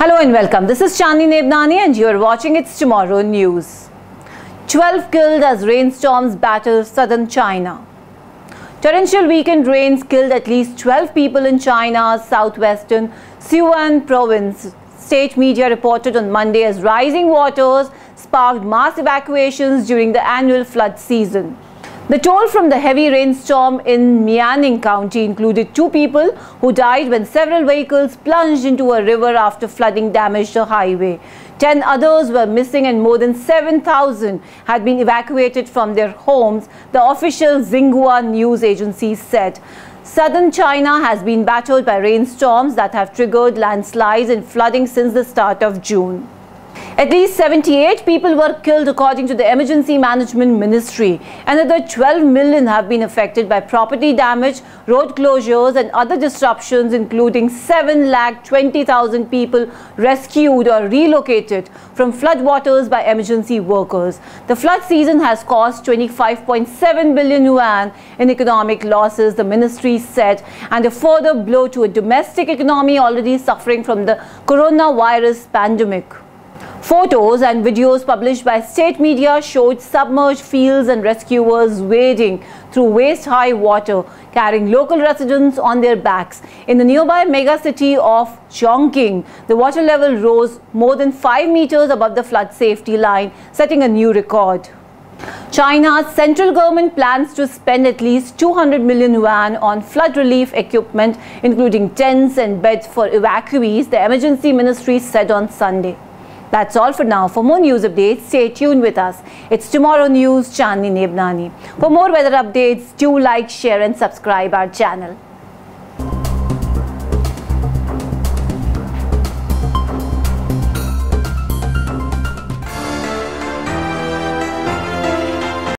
Hello and welcome. This is Chandni Nebnani and you are watching It's Tomorrow News. 12 killed as rainstorms batter southern China. Torrential weekend rains killed at least 12 people in China's southwestern Sichuan province. State media reported on Monday as rising waters sparked mass evacuations during the annual flood season. The toll from the heavy rainstorm in Mianning County included two people who died when several vehicles plunged into a river after flooding damaged the highway. Ten others were missing and more than 7,000 had been evacuated from their homes, the official Xinhua news agency said. Southern China has been battered by rainstorms that have triggered landslides and flooding since the start of June. At least 78 people were killed according to the Emergency Management Ministry. Another 12 million have been affected by property damage, road closures and other disruptions including 7 lakh 20,000 people rescued or relocated from floodwaters by emergency workers. The flood season has caused 25.7 billion yuan in economic losses, the ministry said, and a further blow to a domestic economy already suffering from the coronavirus pandemic. Photos and videos published by state media showed submerged fields and rescuers wading through waist-high water, carrying local residents on their backs. In the nearby megacity of Chongqing, the water level rose more than 5 meters above the flood safety line, setting a new record. China's central government plans to spend at least 200 million yuan on flood relief equipment, including tents and beds for evacuees, the emergency ministry said on Sunday. That's all for now. For more news updates, stay tuned with us. It's Tomorrow News, Chandni Nebnani. For more weather updates, do like, share and subscribe our channel.